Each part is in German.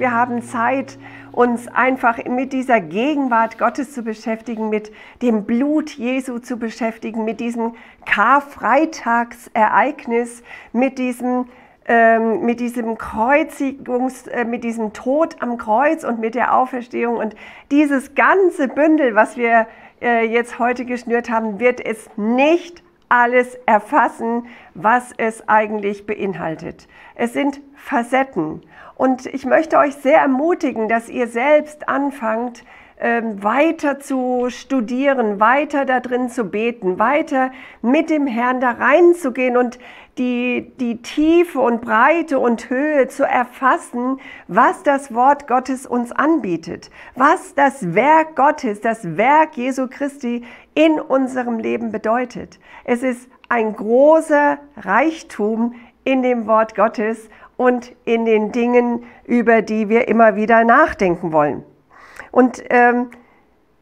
wir haben Zeit, uns einfach mit dieser Gegenwart Gottes zu beschäftigen, mit dem Blut Jesu zu beschäftigen, mit diesem Karfreitagsereignis, mit diesem ähm, mit diesem Kreuzigungs, äh, mit diesem Tod am Kreuz und mit der Auferstehung. Und dieses ganze Bündel, was wir äh, jetzt heute geschnürt haben, wird es nicht alles erfassen, was es eigentlich beinhaltet. Es sind Facetten. Und ich möchte euch sehr ermutigen, dass ihr selbst anfangt, ähm, weiter zu studieren, weiter da drin zu beten, weiter mit dem Herrn da reinzugehen und die, die Tiefe und Breite und Höhe zu erfassen, was das Wort Gottes uns anbietet, was das Werk Gottes, das Werk Jesu Christi in unserem Leben bedeutet. Es ist ein großer Reichtum in dem Wort Gottes und in den Dingen, über die wir immer wieder nachdenken wollen. Und ähm,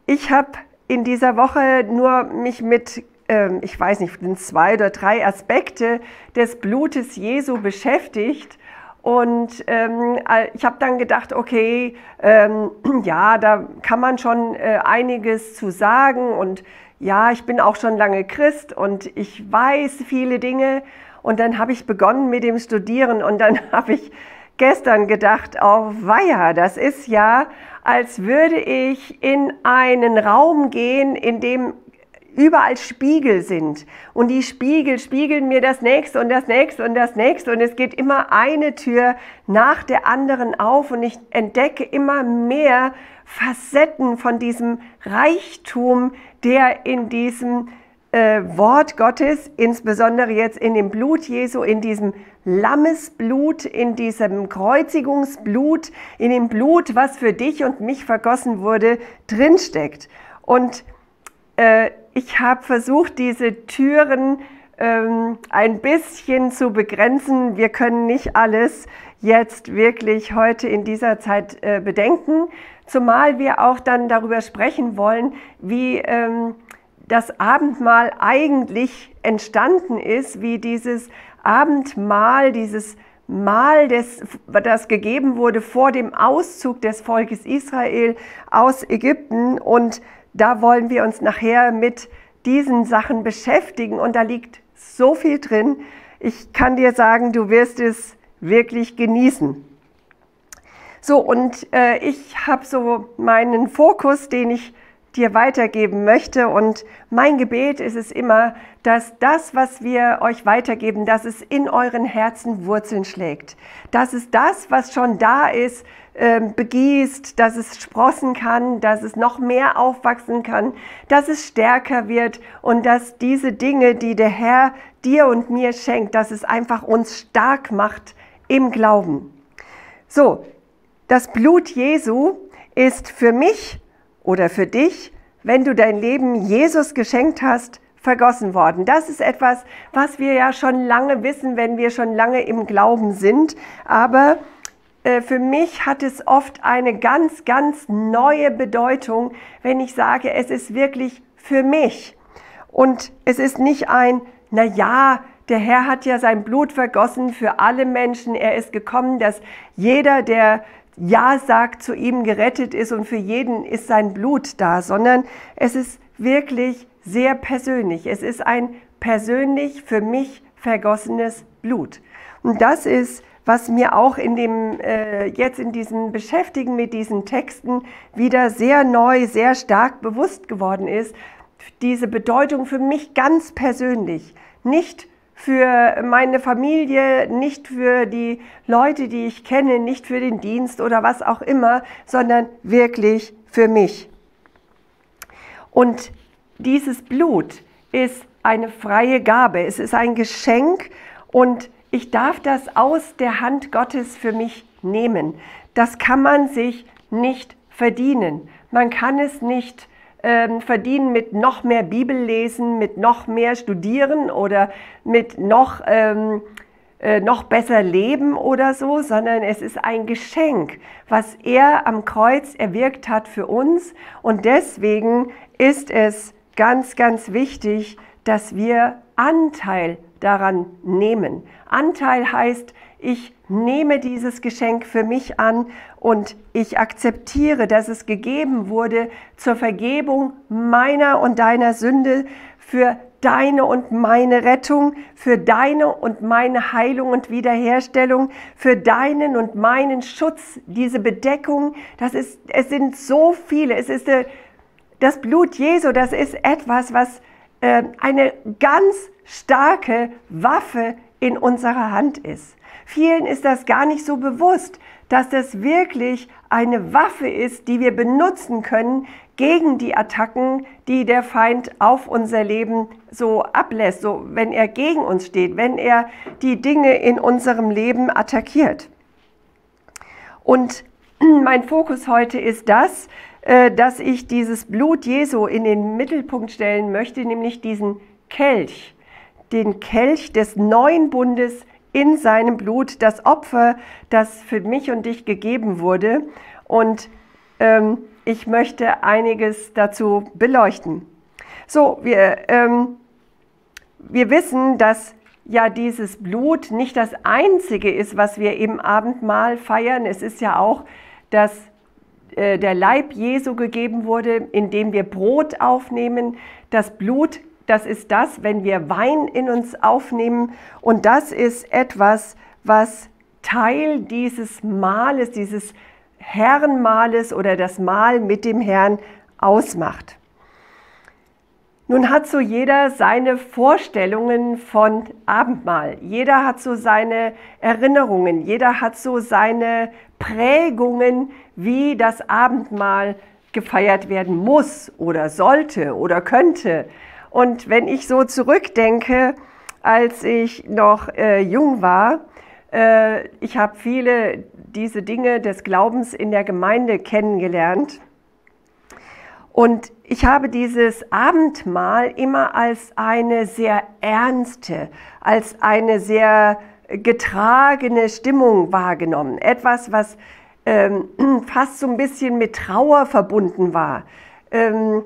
ich habe in dieser Woche nur mich mit, ähm, ich weiß nicht, zwei oder drei Aspekte des Blutes Jesu beschäftigt. Und ähm, ich habe dann gedacht, okay, ähm, ja, da kann man schon äh, einiges zu sagen. Und ja, ich bin auch schon lange Christ und ich weiß viele Dinge. Und dann habe ich begonnen mit dem Studieren und dann habe ich gestern gedacht, oh weia, das ist ja, als würde ich in einen Raum gehen, in dem überall Spiegel sind. Und die Spiegel spiegeln mir das nächste und das nächste und das nächste. Und es geht immer eine Tür nach der anderen auf und ich entdecke immer mehr Facetten von diesem Reichtum, der in diesem äh, Wort Gottes, insbesondere jetzt in dem Blut Jesu, in diesem Lammesblut, in diesem Kreuzigungsblut, in dem Blut, was für dich und mich vergossen wurde, drinsteckt. Und äh, ich habe versucht, diese Türen ähm, ein bisschen zu begrenzen. Wir können nicht alles jetzt wirklich heute in dieser Zeit äh, bedenken, zumal wir auch dann darüber sprechen wollen, wie ähm, das Abendmahl eigentlich entstanden ist, wie dieses Abendmahl, dieses Mahl, des, das gegeben wurde vor dem Auszug des Volkes Israel aus Ägypten. Und da wollen wir uns nachher mit diesen Sachen beschäftigen. Und da liegt so viel drin. Ich kann dir sagen, du wirst es wirklich genießen. So, und äh, ich habe so meinen Fokus, den ich dir weitergeben möchte. Und mein Gebet ist es immer, dass das, was wir euch weitergeben, dass es in euren Herzen Wurzeln schlägt. Dass es das, was schon da ist, ähm, begießt, dass es sprossen kann, dass es noch mehr aufwachsen kann, dass es stärker wird und dass diese Dinge, die der Herr dir und mir schenkt, dass es einfach uns stark macht im Glauben. So, das Blut Jesu ist für mich oder für dich, wenn du dein Leben Jesus geschenkt hast, vergossen worden. Das ist etwas, was wir ja schon lange wissen, wenn wir schon lange im Glauben sind. Aber äh, für mich hat es oft eine ganz, ganz neue Bedeutung, wenn ich sage, es ist wirklich für mich. Und es ist nicht ein, na ja, der Herr hat ja sein Blut vergossen für alle Menschen. Er ist gekommen, dass jeder, der ja sagt, zu ihm gerettet ist und für jeden ist sein Blut da, sondern es ist wirklich sehr persönlich. Es ist ein persönlich für mich vergossenes Blut. Und das ist, was mir auch in dem, äh, jetzt in diesem Beschäftigen mit diesen Texten wieder sehr neu, sehr stark bewusst geworden ist. Diese Bedeutung für mich ganz persönlich. Nicht für meine Familie, nicht für die Leute, die ich kenne, nicht für den Dienst oder was auch immer, sondern wirklich für mich. Und dieses Blut ist eine freie Gabe, es ist ein Geschenk und ich darf das aus der Hand Gottes für mich nehmen. Das kann man sich nicht verdienen. Man kann es nicht ähm, verdienen mit noch mehr Bibellesen, mit noch mehr Studieren oder mit noch, ähm, äh, noch besser Leben oder so, sondern es ist ein Geschenk, was er am Kreuz erwirkt hat für uns. Und deswegen ist es ganz, ganz wichtig, dass wir Anteil daran nehmen. Anteil heißt, ich nehme dieses Geschenk für mich an und ich akzeptiere, dass es gegeben wurde zur Vergebung meiner und deiner Sünde, für deine und meine Rettung, für deine und meine Heilung und Wiederherstellung, für deinen und meinen Schutz, diese Bedeckung, das ist, es sind so viele. Es ist äh, das Blut Jesu, das ist etwas, was äh, eine ganz starke Waffe in unserer Hand ist. Vielen ist das gar nicht so bewusst, dass das wirklich eine Waffe ist, die wir benutzen können gegen die Attacken, die der Feind auf unser Leben so ablässt, so wenn er gegen uns steht, wenn er die Dinge in unserem Leben attackiert. Und mein Fokus heute ist das, äh, dass ich dieses Blut Jesu in den Mittelpunkt stellen möchte, nämlich diesen Kelch, den Kelch des neuen Bundes in seinem Blut, das Opfer, das für mich und dich gegeben wurde. Und ähm, ich möchte einiges dazu beleuchten. So, wir, ähm, wir wissen, dass ja dieses Blut nicht das einzige ist, was wir im Abendmahl feiern. Es ist ja auch, dass äh, der Leib Jesu gegeben wurde, indem wir Brot aufnehmen. Das Blut, das ist das, wenn wir Wein in uns aufnehmen. Und das ist etwas, was Teil dieses Mahles, dieses Herrenmahles oder das Mahl mit dem Herrn ausmacht. Nun hat so jeder seine Vorstellungen von Abendmahl. Jeder hat so seine Erinnerungen. Jeder hat so seine Prägungen, wie das Abendmahl gefeiert werden muss oder sollte oder könnte. Und wenn ich so zurückdenke, als ich noch äh, jung war, äh, ich habe viele diese Dinge des Glaubens in der Gemeinde kennengelernt. Und ich habe dieses Abendmahl immer als eine sehr ernste, als eine sehr getragene Stimmung wahrgenommen. Etwas, was ähm, fast so ein bisschen mit Trauer verbunden war. Ähm,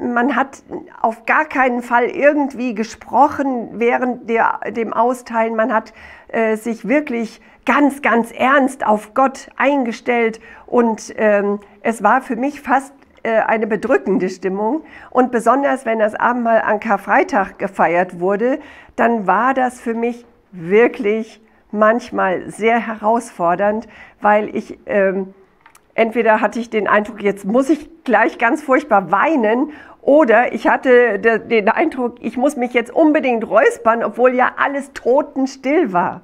man hat auf gar keinen Fall irgendwie gesprochen während der, dem Austeilen. Man hat äh, sich wirklich ganz, ganz ernst auf Gott eingestellt und ähm, es war für mich fast äh, eine bedrückende Stimmung. Und besonders wenn das Abendmahl an Karfreitag gefeiert wurde, dann war das für mich wirklich manchmal sehr herausfordernd, weil ich ähm, entweder hatte ich den Eindruck, jetzt muss ich gleich ganz furchtbar weinen oder ich hatte den Eindruck, ich muss mich jetzt unbedingt räuspern, obwohl ja alles totenstill war.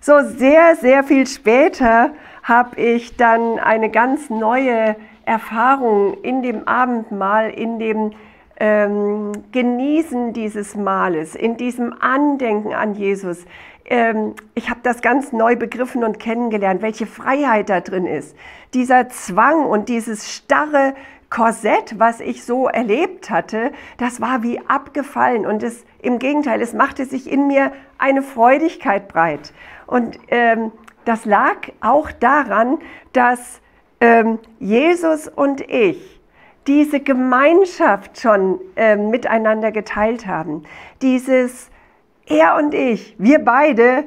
So sehr, sehr viel später habe ich dann eine ganz neue Erfahrung in dem Abendmahl, in dem ähm, Genießen dieses Mahles, in diesem Andenken an Jesus. Ähm, ich habe das ganz neu begriffen und kennengelernt, welche Freiheit da drin ist. Dieser Zwang und dieses starre Korsett, was ich so erlebt hatte, das war wie abgefallen und es, im Gegenteil, es machte sich in mir eine Freudigkeit breit. Und ähm, das lag auch daran, dass ähm, Jesus und ich diese Gemeinschaft schon ähm, miteinander geteilt haben. Dieses er und ich, wir beide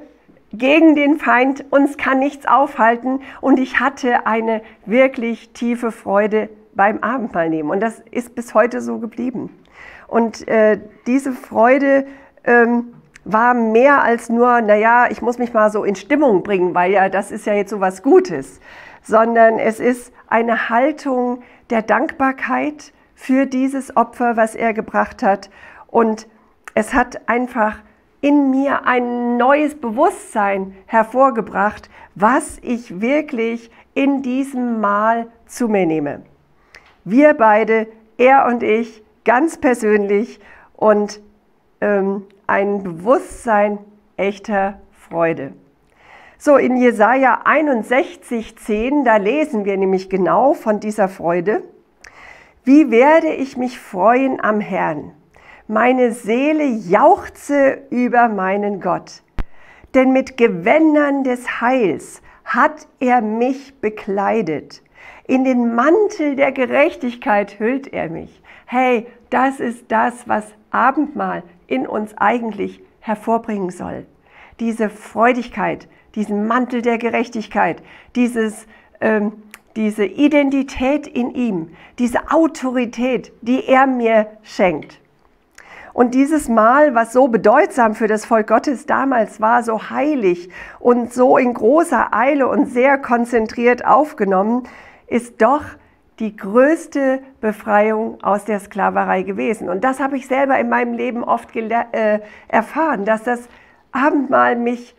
gegen den Feind, uns kann nichts aufhalten und ich hatte eine wirklich tiefe Freude beim Abendmahl nehmen und das ist bis heute so geblieben. Und äh, diese Freude ähm, war mehr als nur, naja, ich muss mich mal so in Stimmung bringen, weil ja, das ist ja jetzt so was Gutes, sondern es ist eine Haltung der Dankbarkeit für dieses Opfer, was er gebracht hat. Und es hat einfach in mir ein neues Bewusstsein hervorgebracht, was ich wirklich in diesem Mal zu mir nehme. Wir beide, er und ich, ganz persönlich und ähm, ein Bewusstsein echter Freude. So, in Jesaja 61, 10, da lesen wir nämlich genau von dieser Freude. Wie werde ich mich freuen am Herrn? Meine Seele jauchze über meinen Gott. Denn mit Gewändern des Heils hat er mich bekleidet. In den Mantel der Gerechtigkeit hüllt er mich. Hey, das ist das, was Abendmahl in uns eigentlich hervorbringen soll. Diese Freudigkeit, diesen Mantel der Gerechtigkeit, dieses, ähm, diese Identität in ihm, diese Autorität, die er mir schenkt. Und dieses Mal, was so bedeutsam für das Volk Gottes damals war, so heilig und so in großer Eile und sehr konzentriert aufgenommen, ist doch die größte Befreiung aus der Sklaverei gewesen. Und das habe ich selber in meinem Leben oft äh, erfahren, dass das Abendmahl mich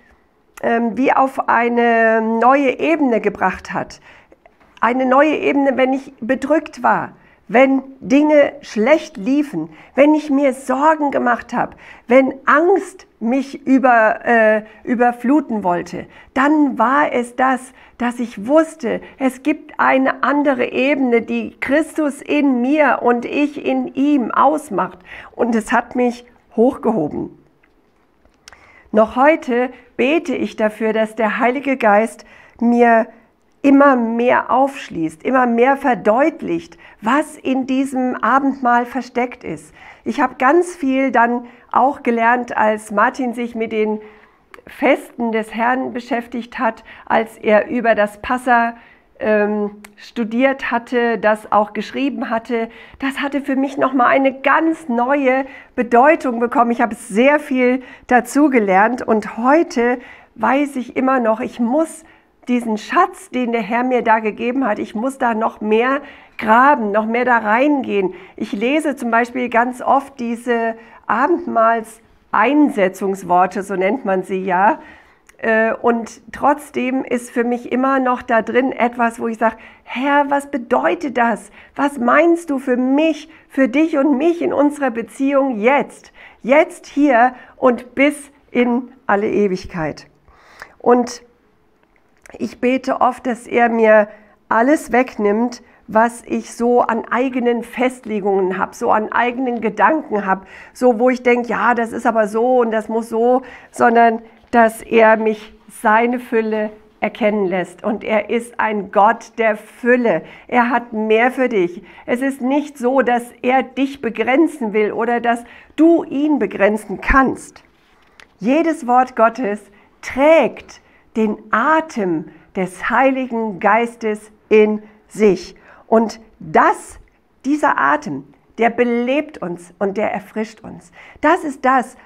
ähm, wie auf eine neue Ebene gebracht hat. Eine neue Ebene, wenn ich bedrückt war, wenn Dinge schlecht liefen, wenn ich mir Sorgen gemacht habe, wenn Angst mich über, äh, überfluten wollte, dann war es das, dass ich wusste, es gibt eine andere Ebene, die Christus in mir und ich in ihm ausmacht. Und es hat mich hochgehoben. Noch heute bete ich dafür, dass der Heilige Geist mir immer mehr aufschließt, immer mehr verdeutlicht, was in diesem Abendmahl versteckt ist. Ich habe ganz viel dann auch gelernt, als Martin sich mit den Festen des Herrn beschäftigt hat, als er über das Passa ähm, studiert hatte, das auch geschrieben hatte. Das hatte für mich nochmal eine ganz neue Bedeutung bekommen. Ich habe sehr viel dazu gelernt und heute weiß ich immer noch, ich muss diesen Schatz, den der Herr mir da gegeben hat, ich muss da noch mehr graben, noch mehr da reingehen. Ich lese zum Beispiel ganz oft diese Abendmahlseinsetzungsworte, so nennt man sie ja. Äh, und trotzdem ist für mich immer noch da drin etwas, wo ich sage, Herr, was bedeutet das? Was meinst du für mich, für dich und mich in unserer Beziehung jetzt? Jetzt hier und bis in alle Ewigkeit. Und ich bete oft, dass er mir alles wegnimmt, was ich so an eigenen Festlegungen habe, so an eigenen Gedanken habe, so wo ich denke, ja, das ist aber so und das muss so, sondern dass er mich seine Fülle erkennen lässt. Und er ist ein Gott der Fülle. Er hat mehr für dich. Es ist nicht so, dass er dich begrenzen will oder dass du ihn begrenzen kannst. Jedes Wort Gottes trägt den Atem des Heiligen Geistes in sich. Und das, dieser Atem, der belebt uns und der erfrischt uns. Das ist das,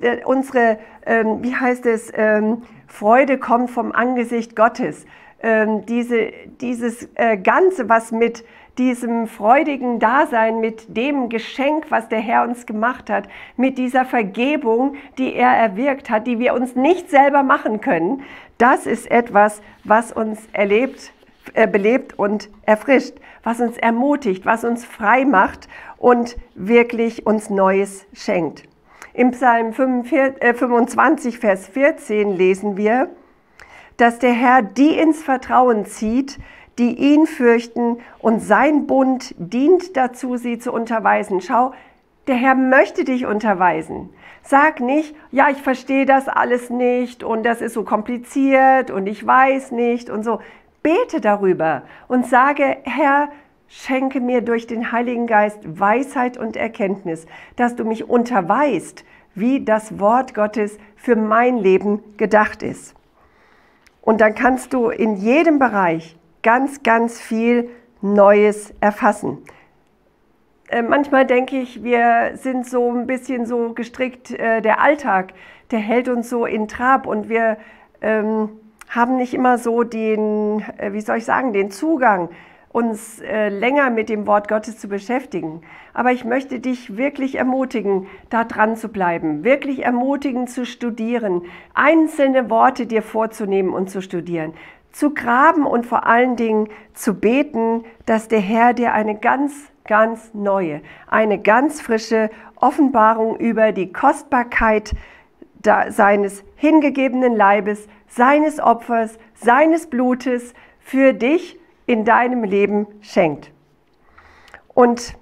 äh, unsere, ähm, wie heißt es, ähm, Freude kommt vom Angesicht Gottes. Ähm, diese, dieses äh, Ganze, was mit diesem freudigen Dasein, mit dem Geschenk, was der Herr uns gemacht hat, mit dieser Vergebung, die er erwirkt hat, die wir uns nicht selber machen können, das ist etwas, was uns erlebt, äh, belebt und erfrischt, was uns ermutigt, was uns frei macht und wirklich uns Neues schenkt. Im Psalm 25, äh, Vers 14 lesen wir, dass der Herr die ins Vertrauen zieht, die ihn fürchten und sein Bund dient dazu, sie zu unterweisen. Schau, der Herr möchte dich unterweisen. Sag nicht, ja, ich verstehe das alles nicht und das ist so kompliziert und ich weiß nicht und so. Bete darüber und sage, Herr, schenke mir durch den Heiligen Geist Weisheit und Erkenntnis, dass du mich unterweist, wie das Wort Gottes für mein Leben gedacht ist. Und dann kannst du in jedem Bereich ganz, ganz viel Neues erfassen. Äh, manchmal denke ich, wir sind so ein bisschen so gestrickt, äh, der Alltag, der hält uns so in Trab und wir ähm, haben nicht immer so den, äh, wie soll ich sagen, den Zugang, uns länger mit dem Wort Gottes zu beschäftigen. Aber ich möchte dich wirklich ermutigen, da dran zu bleiben, wirklich ermutigen zu studieren, einzelne Worte dir vorzunehmen und zu studieren zu graben und vor allen Dingen zu beten, dass der Herr dir eine ganz, ganz neue, eine ganz frische Offenbarung über die Kostbarkeit seines hingegebenen Leibes, seines Opfers, seines Blutes für dich in deinem Leben schenkt. Und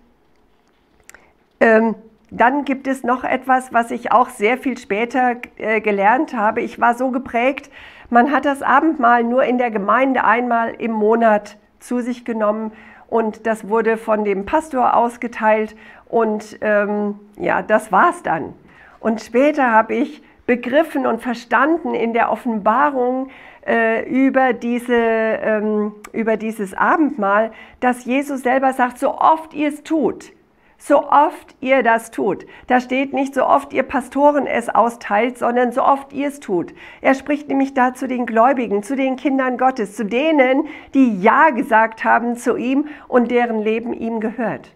ähm, dann gibt es noch etwas, was ich auch sehr viel später äh, gelernt habe. Ich war so geprägt, man hat das Abendmahl nur in der Gemeinde einmal im Monat zu sich genommen und das wurde von dem Pastor ausgeteilt und ähm, ja, das war's dann. Und später habe ich begriffen und verstanden in der Offenbarung äh, über, diese, ähm, über dieses Abendmahl, dass Jesus selber sagt, so oft ihr es tut, so oft ihr das tut. Da steht nicht so oft ihr Pastoren es austeilt, sondern so oft ihr es tut. Er spricht nämlich da zu den Gläubigen, zu den Kindern Gottes, zu denen, die Ja gesagt haben zu ihm und deren Leben ihm gehört.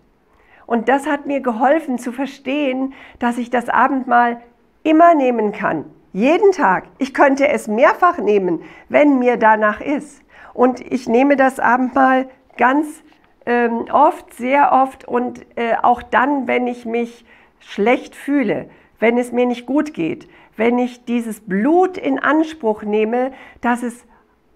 Und das hat mir geholfen zu verstehen, dass ich das Abendmahl immer nehmen kann. Jeden Tag. Ich könnte es mehrfach nehmen, wenn mir danach ist. Und ich nehme das Abendmahl ganz ähm, oft, sehr oft und äh, auch dann, wenn ich mich schlecht fühle, wenn es mir nicht gut geht, wenn ich dieses Blut in Anspruch nehme, dass es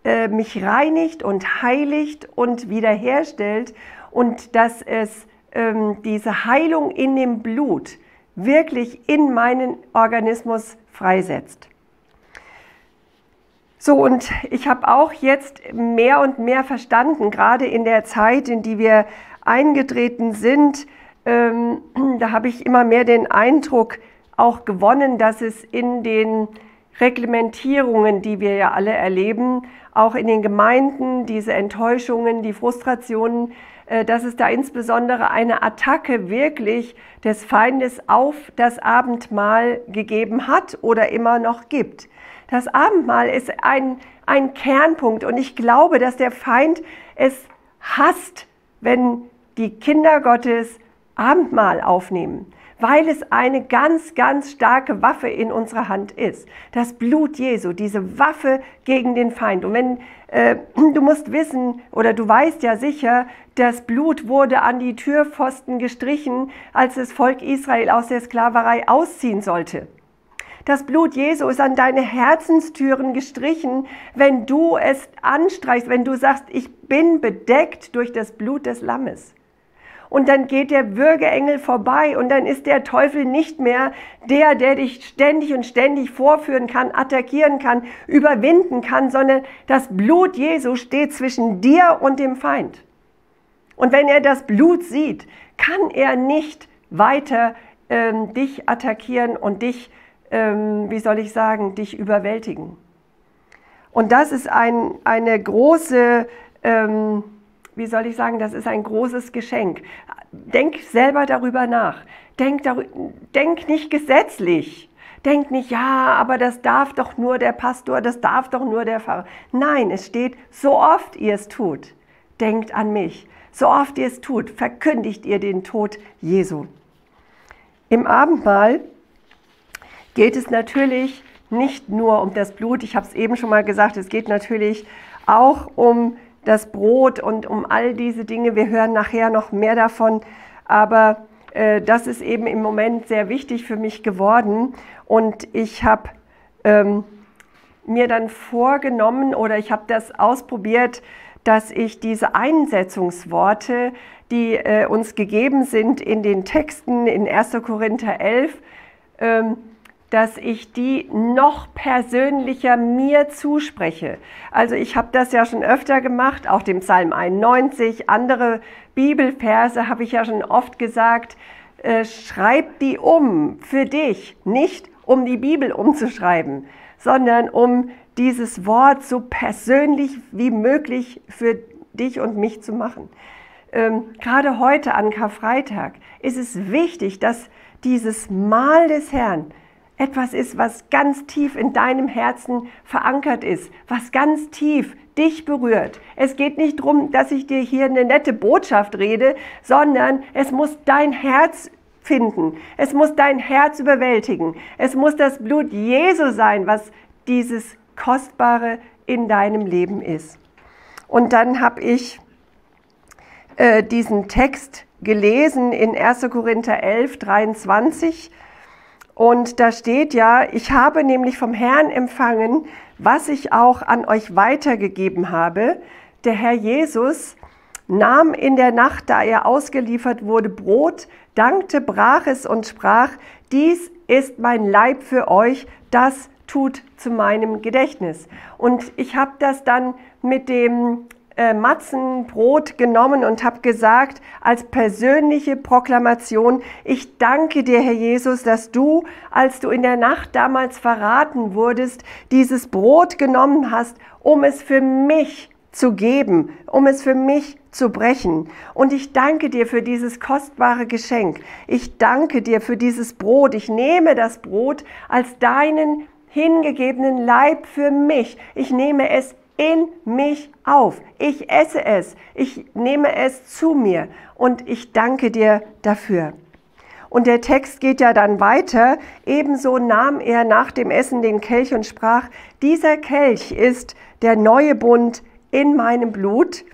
äh, mich reinigt und heiligt und wiederherstellt und dass es ähm, diese Heilung in dem Blut wirklich in meinen Organismus freisetzt. So, und ich habe auch jetzt mehr und mehr verstanden, gerade in der Zeit, in die wir eingetreten sind, ähm, da habe ich immer mehr den Eindruck auch gewonnen, dass es in den Reglementierungen, die wir ja alle erleben, auch in den Gemeinden, diese Enttäuschungen, die Frustrationen, äh, dass es da insbesondere eine Attacke wirklich des Feindes auf das Abendmahl gegeben hat oder immer noch gibt. Das Abendmahl ist ein, ein Kernpunkt und ich glaube, dass der Feind es hasst, wenn die Kinder Gottes Abendmahl aufnehmen weil es eine ganz, ganz starke Waffe in unserer Hand ist. Das Blut Jesu, diese Waffe gegen den Feind. Und wenn äh, du musst wissen oder du weißt ja sicher, das Blut wurde an die Türpfosten gestrichen, als das Volk Israel aus der Sklaverei ausziehen sollte. Das Blut Jesu ist an deine Herzenstüren gestrichen, wenn du es anstreichst, wenn du sagst, ich bin bedeckt durch das Blut des Lammes und dann geht der Würgeengel vorbei und dann ist der Teufel nicht mehr der, der dich ständig und ständig vorführen kann, attackieren kann, überwinden kann, sondern das Blut Jesu steht zwischen dir und dem Feind. Und wenn er das Blut sieht, kann er nicht weiter ähm, dich attackieren und dich, ähm, wie soll ich sagen, dich überwältigen. Und das ist ein, eine große ähm, wie soll ich sagen, das ist ein großes Geschenk. Denk selber darüber nach. Denk, denk nicht gesetzlich. Denk nicht, ja, aber das darf doch nur der Pastor, das darf doch nur der Pfarrer. Nein, es steht, so oft ihr es tut, denkt an mich. So oft ihr es tut, verkündigt ihr den Tod Jesu. Im Abendmahl geht es natürlich nicht nur um das Blut, ich habe es eben schon mal gesagt, es geht natürlich auch um das Brot und um all diese Dinge. Wir hören nachher noch mehr davon, aber äh, das ist eben im Moment sehr wichtig für mich geworden und ich habe ähm, mir dann vorgenommen oder ich habe das ausprobiert, dass ich diese Einsetzungsworte, die äh, uns gegeben sind in den Texten in 1. Korinther 11, ähm, dass ich die noch persönlicher mir zuspreche. Also ich habe das ja schon öfter gemacht, auch dem Psalm 91, andere Bibelverse habe ich ja schon oft gesagt, äh, schreib die um für dich, nicht um die Bibel umzuschreiben, sondern um dieses Wort so persönlich wie möglich für dich und mich zu machen. Ähm, gerade heute an Karfreitag ist es wichtig, dass dieses Mahl des Herrn etwas ist, was ganz tief in deinem Herzen verankert ist, was ganz tief dich berührt. Es geht nicht darum, dass ich dir hier eine nette Botschaft rede, sondern es muss dein Herz finden. Es muss dein Herz überwältigen. Es muss das Blut Jesu sein, was dieses Kostbare in deinem Leben ist. Und dann habe ich äh, diesen Text gelesen in 1. Korinther 11, 23 und da steht ja, ich habe nämlich vom Herrn empfangen, was ich auch an euch weitergegeben habe. Der Herr Jesus nahm in der Nacht, da er ausgeliefert wurde, Brot, dankte, brach es und sprach, dies ist mein Leib für euch, das tut zu meinem Gedächtnis. Und ich habe das dann mit dem äh, Matzenbrot genommen und habe gesagt, als persönliche Proklamation, ich danke dir, Herr Jesus, dass du, als du in der Nacht damals verraten wurdest, dieses Brot genommen hast, um es für mich zu geben, um es für mich zu brechen. Und ich danke dir für dieses kostbare Geschenk. Ich danke dir für dieses Brot. Ich nehme das Brot als deinen hingegebenen Leib für mich. Ich nehme es in mich auf. Ich esse es. Ich nehme es zu mir. Und ich danke dir dafür. Und der Text geht ja dann weiter. Ebenso nahm er nach dem Essen den Kelch und sprach, dieser Kelch ist der neue Bund in meinem Blut.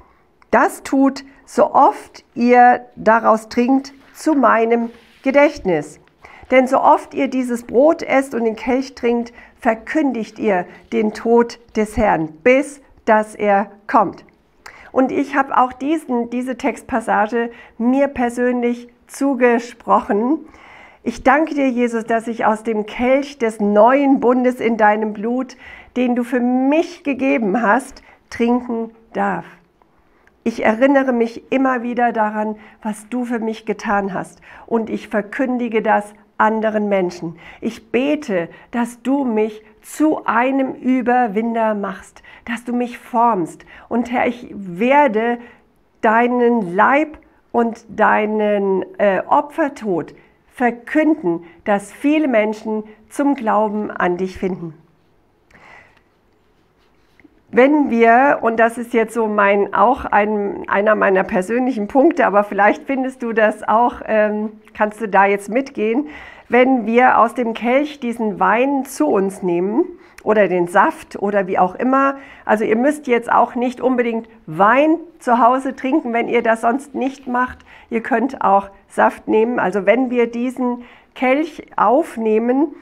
Das tut, so oft ihr daraus trinkt, zu meinem Gedächtnis. Denn so oft ihr dieses Brot esst und den Kelch trinkt, verkündigt ihr den Tod des Herrn, bis dass er kommt. Und ich habe auch diesen, diese Textpassage mir persönlich zugesprochen. Ich danke dir, Jesus, dass ich aus dem Kelch des neuen Bundes in deinem Blut, den du für mich gegeben hast, trinken darf. Ich erinnere mich immer wieder daran, was du für mich getan hast. Und ich verkündige das anderen Menschen. Ich bete, dass du mich zu einem Überwinder machst, dass du mich formst. Und Herr, ich werde deinen Leib und deinen äh, Opfertod verkünden, dass viele Menschen zum Glauben an dich finden. Wenn wir, und das ist jetzt so mein, auch ein, einer meiner persönlichen Punkte, aber vielleicht findest du das auch, ähm, kannst du da jetzt mitgehen, wenn wir aus dem Kelch diesen Wein zu uns nehmen oder den Saft oder wie auch immer. Also ihr müsst jetzt auch nicht unbedingt Wein zu Hause trinken, wenn ihr das sonst nicht macht. Ihr könnt auch Saft nehmen. Also wenn wir diesen Kelch aufnehmen,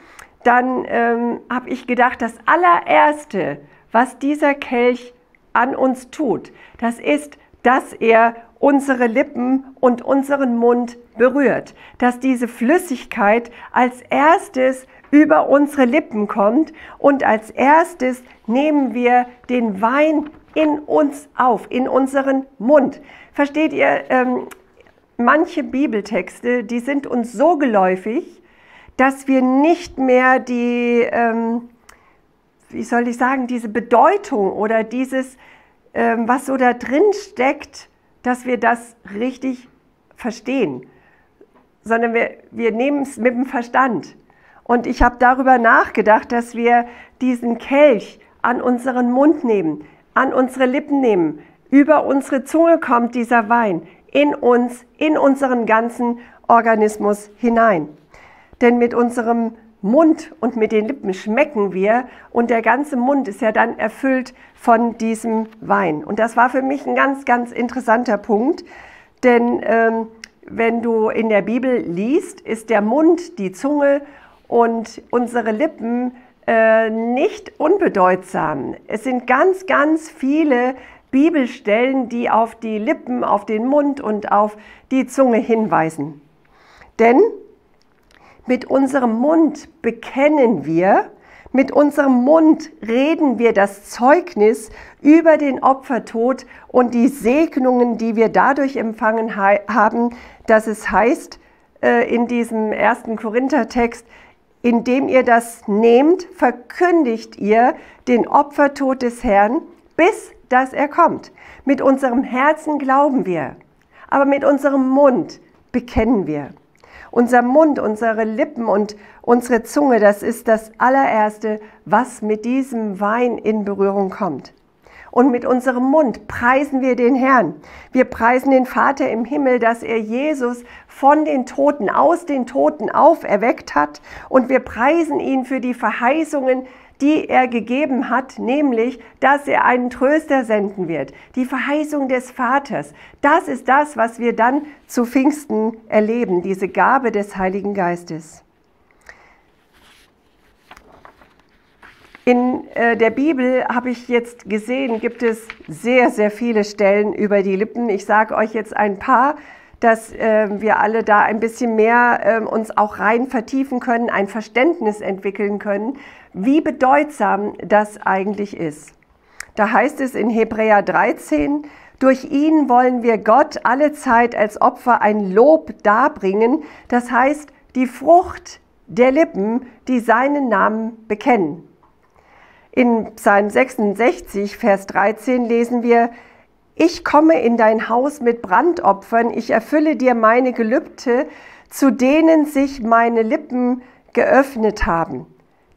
dann ähm, habe ich gedacht, das allererste, was dieser Kelch an uns tut. Das ist, dass er unsere Lippen und unseren Mund berührt, dass diese Flüssigkeit als erstes über unsere Lippen kommt und als erstes nehmen wir den Wein in uns auf, in unseren Mund. Versteht ihr, ähm, manche Bibeltexte, die sind uns so geläufig, dass wir nicht mehr die, ähm, wie soll ich sagen, diese Bedeutung oder dieses, ähm, was so da drin steckt, dass wir das richtig verstehen, sondern wir, wir nehmen es mit dem Verstand. Und ich habe darüber nachgedacht, dass wir diesen Kelch an unseren Mund nehmen, an unsere Lippen nehmen. Über unsere Zunge kommt dieser Wein in uns, in unseren ganzen Organismus hinein. Denn mit unserem Mund und mit den Lippen schmecken wir und der ganze Mund ist ja dann erfüllt von diesem Wein. Und das war für mich ein ganz, ganz interessanter Punkt, denn ähm, wenn du in der Bibel liest, ist der Mund, die Zunge und unsere Lippen äh, nicht unbedeutsam. Es sind ganz, ganz viele Bibelstellen, die auf die Lippen, auf den Mund und auf die Zunge hinweisen. Denn mit unserem Mund bekennen wir, mit unserem Mund reden wir das Zeugnis über den Opfertod und die Segnungen, die wir dadurch empfangen haben, dass es heißt äh, in diesem ersten Korinther-Text, indem ihr das nehmt, verkündigt ihr den Opfertod des Herrn, bis dass er kommt. Mit unserem Herzen glauben wir, aber mit unserem Mund bekennen wir. Unser Mund, unsere Lippen und unsere Zunge, das ist das allererste, was mit diesem Wein in Berührung kommt. Und mit unserem Mund preisen wir den Herrn. Wir preisen den Vater im Himmel, dass er Jesus von den Toten, aus den Toten auferweckt hat. Und wir preisen ihn für die Verheißungen, die er gegeben hat, nämlich, dass er einen Tröster senden wird. Die Verheißung des Vaters. Das ist das, was wir dann zu Pfingsten erleben, diese Gabe des Heiligen Geistes. In äh, der Bibel habe ich jetzt gesehen, gibt es sehr, sehr viele Stellen über die Lippen. Ich sage euch jetzt ein paar, dass äh, wir alle da ein bisschen mehr äh, uns auch rein vertiefen können, ein Verständnis entwickeln können, wie bedeutsam das eigentlich ist. Da heißt es in Hebräer 13, durch ihn wollen wir Gott alle Zeit als Opfer ein Lob darbringen, das heißt die Frucht der Lippen, die seinen Namen bekennen. In Psalm 66, Vers 13 lesen wir, ich komme in dein Haus mit Brandopfern, ich erfülle dir meine Gelübde, zu denen sich meine Lippen geöffnet haben,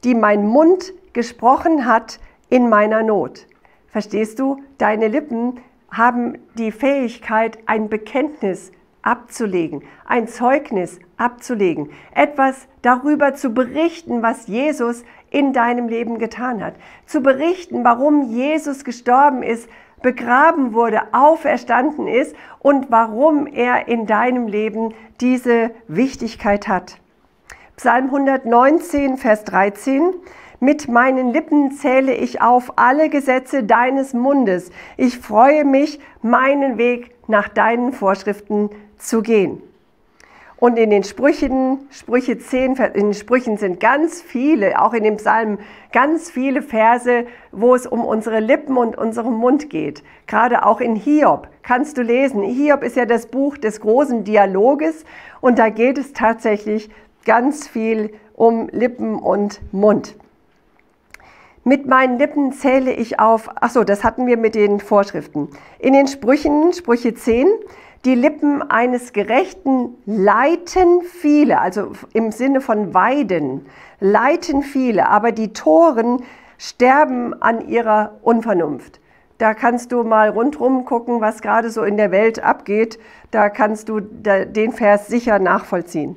die mein Mund gesprochen hat in meiner Not. Verstehst du? Deine Lippen haben die Fähigkeit, ein Bekenntnis abzulegen, ein Zeugnis abzulegen, etwas darüber zu berichten, was Jesus in deinem Leben getan hat, zu berichten, warum Jesus gestorben ist, begraben wurde, auferstanden ist und warum er in deinem Leben diese Wichtigkeit hat. Psalm 119, Vers 13. Mit meinen Lippen zähle ich auf alle Gesetze deines Mundes. Ich freue mich, meinen Weg nach deinen Vorschriften zu gehen. Und in den Sprüchen, Sprüche 10, in den Sprüchen sind ganz viele, auch in dem Psalm, ganz viele Verse, wo es um unsere Lippen und unseren Mund geht. Gerade auch in Hiob kannst du lesen. Hiob ist ja das Buch des großen Dialoges und da geht es tatsächlich ganz viel um Lippen und Mund. Mit meinen Lippen zähle ich auf, ach so, das hatten wir mit den Vorschriften. In den Sprüchen, Sprüche 10, die Lippen eines Gerechten leiten viele, also im Sinne von weiden, leiten viele, aber die Toren sterben an ihrer Unvernunft. Da kannst du mal rundrum gucken, was gerade so in der Welt abgeht. Da kannst du den Vers sicher nachvollziehen.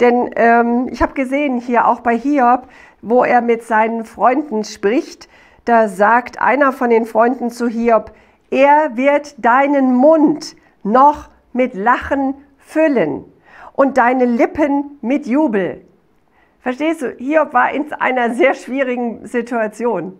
Denn ähm, ich habe gesehen, hier auch bei Hiob, wo er mit seinen Freunden spricht, da sagt einer von den Freunden zu Hiob, er wird deinen Mund noch mit Lachen füllen und deine Lippen mit Jubel. Verstehst du? Hiob war in einer sehr schwierigen Situation.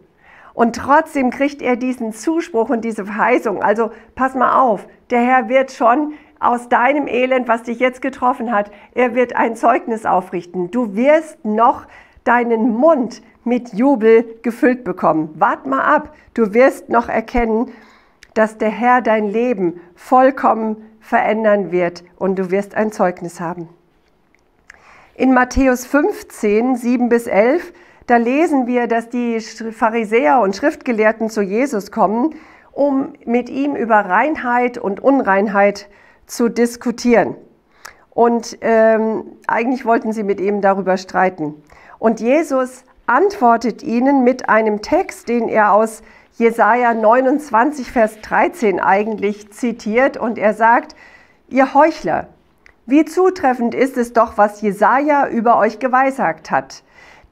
Und trotzdem kriegt er diesen Zuspruch und diese Verheißung. Also pass mal auf, der Herr wird schon aus deinem Elend, was dich jetzt getroffen hat, er wird ein Zeugnis aufrichten. Du wirst noch deinen Mund mit Jubel gefüllt bekommen. Wart mal ab, du wirst noch erkennen, dass der Herr dein Leben vollkommen verändern wird und du wirst ein Zeugnis haben. In Matthäus 15, 7 bis 11, da lesen wir, dass die Pharisäer und Schriftgelehrten zu Jesus kommen, um mit ihm über Reinheit und Unreinheit zu diskutieren. Und ähm, eigentlich wollten sie mit ihm darüber streiten. Und Jesus antwortet ihnen mit einem Text, den er aus Jesaja 29, Vers 13 eigentlich zitiert und er sagt, ihr Heuchler, wie zutreffend ist es doch, was Jesaja über euch geweissagt hat.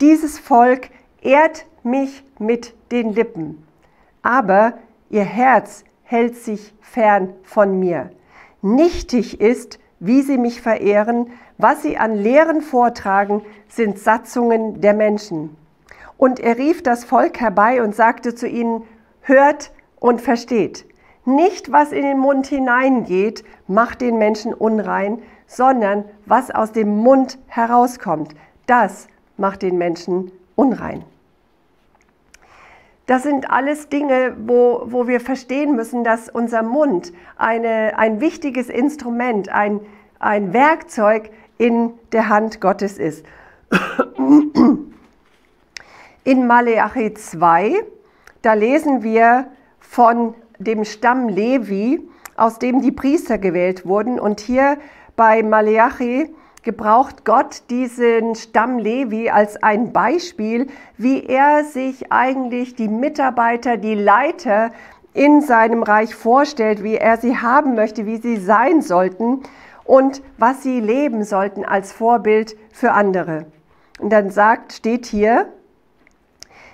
Dieses Volk ehrt mich mit den Lippen, aber ihr Herz hält sich fern von mir. Nichtig ist, wie sie mich verehren, was sie an Lehren vortragen, sind Satzungen der Menschen. Und er rief das Volk herbei und sagte zu ihnen, hört und versteht. Nicht, was in den Mund hineingeht, macht den Menschen unrein, sondern was aus dem Mund herauskommt, das macht den Menschen unrein. Das sind alles Dinge, wo, wo wir verstehen müssen, dass unser Mund eine, ein wichtiges Instrument, ein, ein Werkzeug in der Hand Gottes ist. In Maleachi 2 da lesen wir von dem Stamm Levi, aus dem die Priester gewählt wurden. Und hier bei Maleachi gebraucht Gott diesen Stamm Levi als ein Beispiel, wie er sich eigentlich die Mitarbeiter, die Leiter in seinem Reich vorstellt, wie er sie haben möchte, wie sie sein sollten und was sie leben sollten als Vorbild für andere. Und dann sagt, steht hier,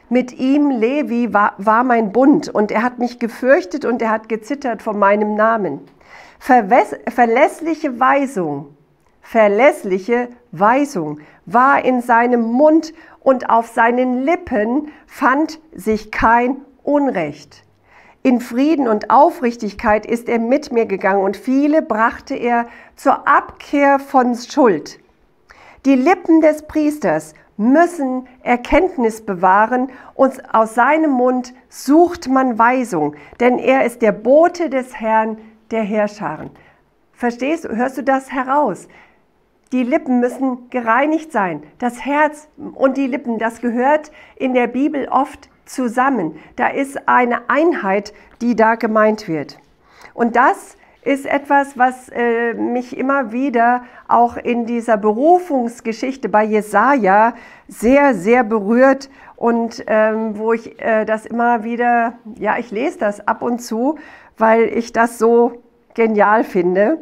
mit ihm, Levi, war, war mein Bund und er hat mich gefürchtet und er hat gezittert vor meinem Namen. Verwes verlässliche Weisung, verlässliche Weisung war in seinem Mund und auf seinen Lippen fand sich kein Unrecht. In Frieden und Aufrichtigkeit ist er mit mir gegangen und viele brachte er zur Abkehr von Schuld. Die Lippen des Priesters müssen Erkenntnis bewahren und aus seinem Mund sucht man Weisung, denn er ist der Bote des Herrn der Herrscharen. Verstehst du, hörst du das heraus? Die Lippen müssen gereinigt sein. Das Herz und die Lippen, das gehört in der Bibel oft zusammen. Da ist eine Einheit, die da gemeint wird. Und das ist etwas, was äh, mich immer wieder auch in dieser Berufungsgeschichte bei Jesaja sehr, sehr berührt und ähm, wo ich äh, das immer wieder, ja, ich lese das ab und zu, weil ich das so genial finde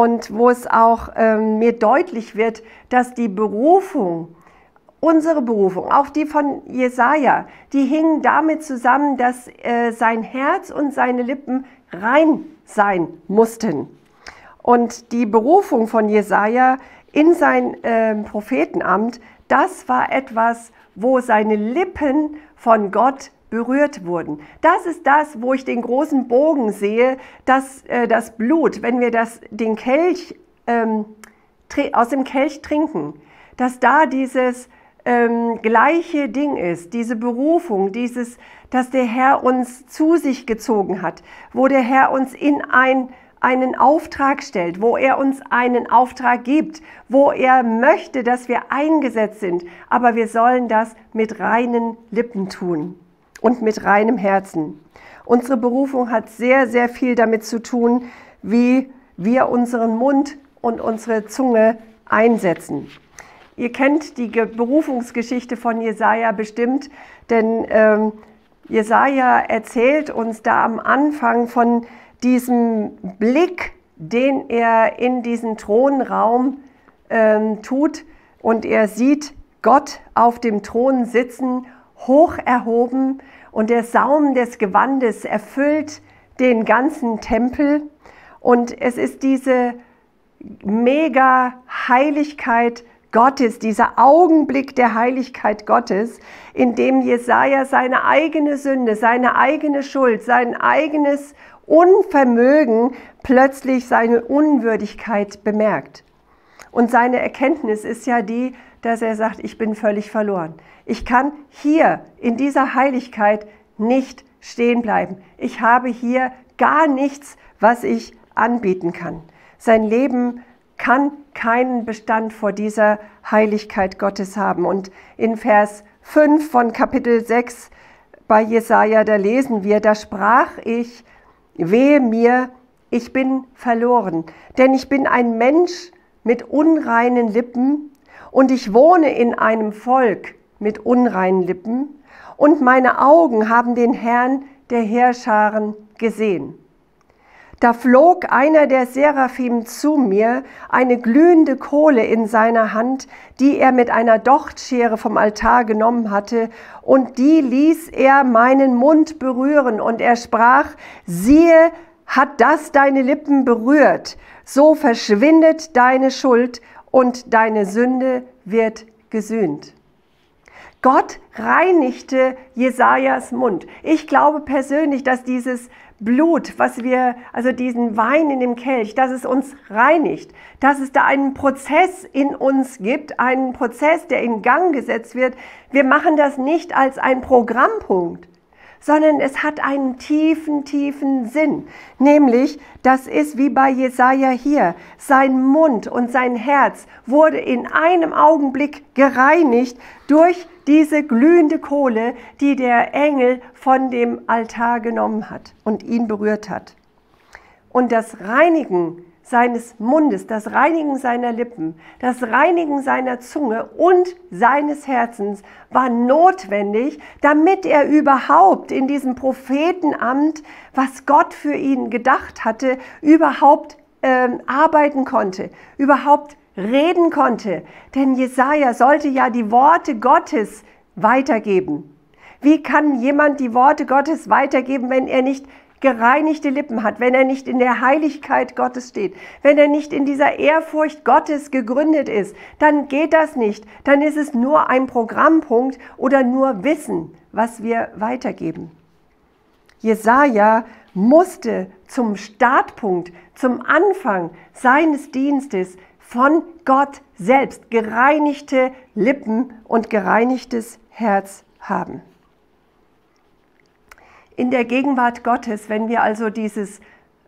und wo es auch ähm, mir deutlich wird, dass die Berufung, unsere Berufung, auch die von Jesaja, die hingen damit zusammen, dass äh, sein Herz und seine Lippen rein sein mussten. Und die Berufung von Jesaja in sein äh, Prophetenamt, das war etwas, wo seine Lippen von Gott berührt wurden. Das ist das, wo ich den großen Bogen sehe, dass äh, das Blut, wenn wir das, den Kelch ähm, aus dem Kelch trinken, dass da dieses ähm, gleiche Ding ist, diese Berufung, dieses, dass der Herr uns zu sich gezogen hat, wo der Herr uns in ein, einen Auftrag stellt, wo er uns einen Auftrag gibt, wo er möchte, dass wir eingesetzt sind, aber wir sollen das mit reinen Lippen tun und mit reinem Herzen. Unsere Berufung hat sehr, sehr viel damit zu tun, wie wir unseren Mund und unsere Zunge einsetzen. Ihr kennt die Berufungsgeschichte von Jesaja bestimmt, denn ähm, Jesaja erzählt uns da am Anfang von diesem Blick, den er in diesen Thronraum ähm, tut und er sieht Gott auf dem Thron sitzen hoch erhoben und der Saum des Gewandes erfüllt den ganzen Tempel. Und es ist diese mega Heiligkeit Gottes, dieser Augenblick der Heiligkeit Gottes, in dem Jesaja seine eigene Sünde, seine eigene Schuld, sein eigenes Unvermögen plötzlich seine Unwürdigkeit bemerkt. Und seine Erkenntnis ist ja die, dass er sagt, ich bin völlig verloren. Ich kann hier in dieser Heiligkeit nicht stehen bleiben. Ich habe hier gar nichts, was ich anbieten kann. Sein Leben kann keinen Bestand vor dieser Heiligkeit Gottes haben. Und in Vers 5 von Kapitel 6 bei Jesaja, da lesen wir, da sprach ich, wehe mir, ich bin verloren, denn ich bin ein Mensch mit unreinen Lippen und ich wohne in einem Volk mit unreinen Lippen. Und meine Augen haben den Herrn der Heerscharen gesehen. Da flog einer der Seraphim zu mir, eine glühende Kohle in seiner Hand, die er mit einer Dochtschere vom Altar genommen hatte, und die ließ er meinen Mund berühren, und er sprach, siehe, hat das deine Lippen berührt, so verschwindet deine Schuld und deine Sünde wird gesühnt. Gott reinigte Jesajas Mund. Ich glaube persönlich, dass dieses Blut, was wir, also diesen Wein in dem Kelch, dass es uns reinigt, dass es da einen Prozess in uns gibt, einen Prozess, der in Gang gesetzt wird. Wir machen das nicht als ein Programmpunkt, sondern es hat einen tiefen, tiefen Sinn. Nämlich, das ist wie bei Jesaja hier. Sein Mund und sein Herz wurde in einem Augenblick gereinigt durch diese glühende Kohle, die der Engel von dem Altar genommen hat und ihn berührt hat. Und das Reinigen seines Mundes, das Reinigen seiner Lippen, das Reinigen seiner Zunge und seines Herzens war notwendig, damit er überhaupt in diesem Prophetenamt, was Gott für ihn gedacht hatte, überhaupt äh, arbeiten konnte, überhaupt reden konnte. Denn Jesaja sollte ja die Worte Gottes weitergeben. Wie kann jemand die Worte Gottes weitergeben, wenn er nicht gereinigte Lippen hat, wenn er nicht in der Heiligkeit Gottes steht, wenn er nicht in dieser Ehrfurcht Gottes gegründet ist, dann geht das nicht. Dann ist es nur ein Programmpunkt oder nur Wissen, was wir weitergeben. Jesaja musste zum Startpunkt, zum Anfang seines Dienstes von Gott selbst gereinigte Lippen und gereinigtes Herz haben. In der Gegenwart Gottes, wenn wir also dieses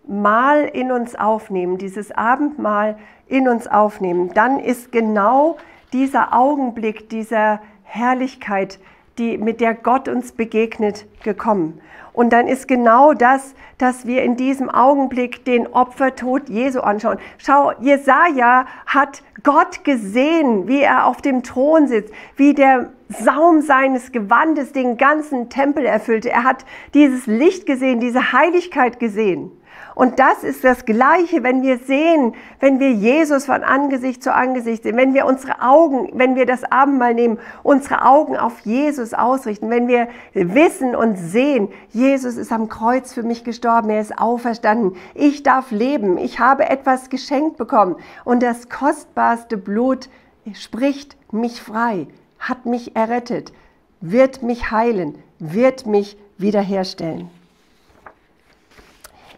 Mahl in uns aufnehmen, dieses Abendmahl in uns aufnehmen, dann ist genau dieser Augenblick dieser Herrlichkeit, die, mit der Gott uns begegnet, gekommen. Und dann ist genau das, dass wir in diesem Augenblick den Opfertod Jesu anschauen. Schau, Jesaja hat Gott gesehen, wie er auf dem Thron sitzt, wie der Saum seines Gewandes den ganzen Tempel erfüllte. Er hat dieses Licht gesehen, diese Heiligkeit gesehen. Und das ist das Gleiche, wenn wir sehen, wenn wir Jesus von Angesicht zu Angesicht sehen, wenn wir unsere Augen, wenn wir das Abendmahl nehmen, unsere Augen auf Jesus ausrichten, wenn wir wissen und sehen, Jesus ist am Kreuz für mich gestorben, er ist auferstanden, ich darf leben, ich habe etwas geschenkt bekommen und das kostbarste Blut spricht mich frei, hat mich errettet, wird mich heilen, wird mich wiederherstellen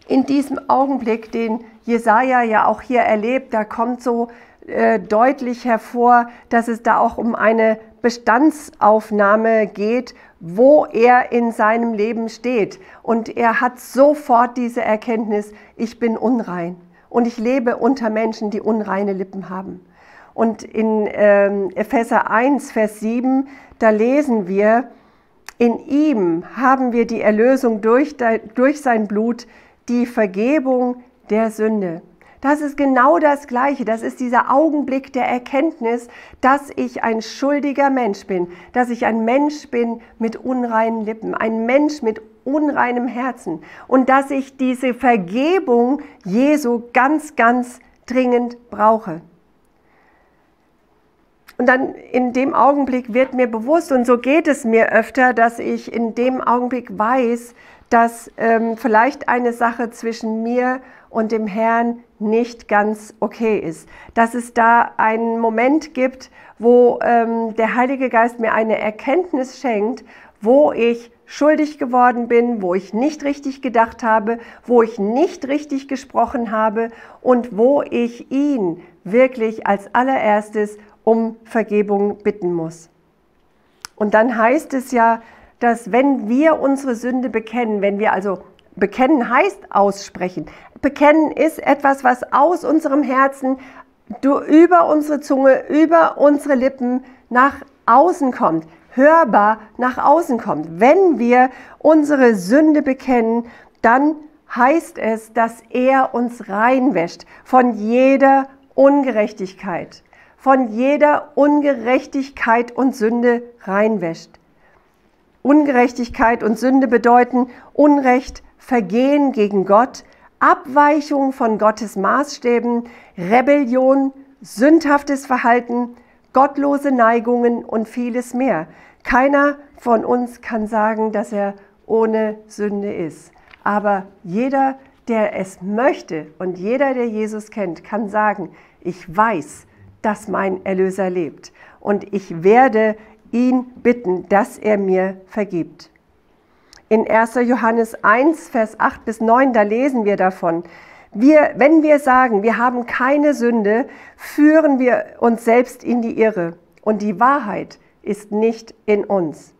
in diesem Augenblick, den Jesaja ja auch hier erlebt, da kommt so äh, deutlich hervor, dass es da auch um eine Bestandsaufnahme geht, wo er in seinem Leben steht. Und er hat sofort diese Erkenntnis, ich bin unrein und ich lebe unter Menschen, die unreine Lippen haben. Und in ähm, Epheser 1, Vers 7, da lesen wir, in ihm haben wir die Erlösung durch, durch sein Blut, die Vergebung der Sünde. Das ist genau das Gleiche. Das ist dieser Augenblick der Erkenntnis, dass ich ein schuldiger Mensch bin, dass ich ein Mensch bin mit unreinen Lippen, ein Mensch mit unreinem Herzen und dass ich diese Vergebung Jesu ganz, ganz dringend brauche. Und dann in dem Augenblick wird mir bewusst, und so geht es mir öfter, dass ich in dem Augenblick weiß, dass ähm, vielleicht eine Sache zwischen mir und dem Herrn nicht ganz okay ist. Dass es da einen Moment gibt, wo ähm, der Heilige Geist mir eine Erkenntnis schenkt, wo ich schuldig geworden bin, wo ich nicht richtig gedacht habe, wo ich nicht richtig gesprochen habe und wo ich ihn wirklich als allererstes um Vergebung bitten muss. Und dann heißt es ja, dass wenn wir unsere Sünde bekennen, wenn wir also bekennen heißt aussprechen. Bekennen ist etwas, was aus unserem Herzen über unsere Zunge, über unsere Lippen nach außen kommt, hörbar nach außen kommt. Wenn wir unsere Sünde bekennen, dann heißt es, dass er uns reinwäscht von jeder Ungerechtigkeit, von jeder Ungerechtigkeit und Sünde reinwäscht. Ungerechtigkeit und Sünde bedeuten Unrecht, Vergehen gegen Gott, Abweichung von Gottes Maßstäben, Rebellion, sündhaftes Verhalten, gottlose Neigungen und vieles mehr. Keiner von uns kann sagen, dass er ohne Sünde ist. Aber jeder, der es möchte und jeder, der Jesus kennt, kann sagen, ich weiß, dass mein Erlöser lebt und ich werde ihn bitten, dass er mir vergibt. In 1. Johannes 1, Vers 8 bis 9, da lesen wir davon. Wir, wenn wir sagen, wir haben keine Sünde, führen wir uns selbst in die Irre und die Wahrheit ist nicht in uns.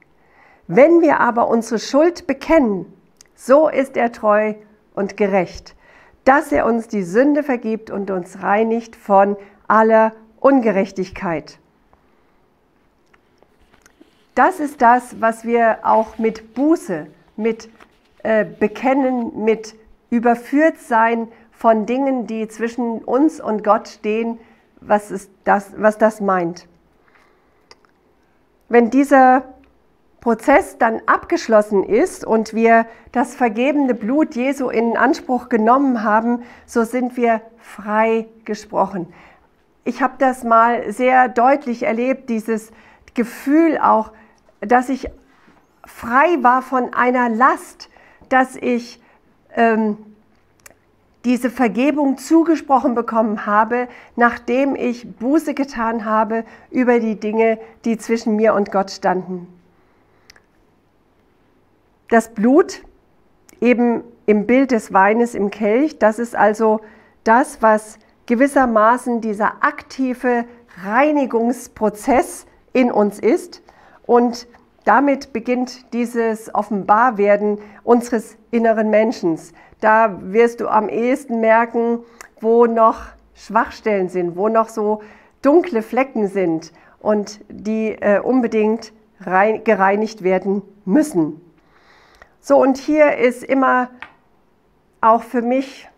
Wenn wir aber unsere Schuld bekennen, so ist er treu und gerecht, dass er uns die Sünde vergibt und uns reinigt von aller Ungerechtigkeit. Das ist das, was wir auch mit Buße, mit äh, Bekennen, mit Überführtsein von Dingen, die zwischen uns und Gott stehen, was, ist das, was das meint. Wenn dieser Prozess dann abgeschlossen ist und wir das vergebene Blut Jesu in Anspruch genommen haben, so sind wir frei gesprochen. Ich habe das mal sehr deutlich erlebt, dieses Gefühl auch, dass ich frei war von einer Last, dass ich ähm, diese Vergebung zugesprochen bekommen habe, nachdem ich Buße getan habe über die Dinge, die zwischen mir und Gott standen. Das Blut, eben im Bild des Weines im Kelch, das ist also das, was gewissermaßen dieser aktive Reinigungsprozess in uns ist und damit beginnt dieses Offenbarwerden unseres inneren Menschen. Da wirst du am ehesten merken, wo noch Schwachstellen sind, wo noch so dunkle Flecken sind und die äh, unbedingt rein, gereinigt werden müssen. So, und hier ist immer auch für mich,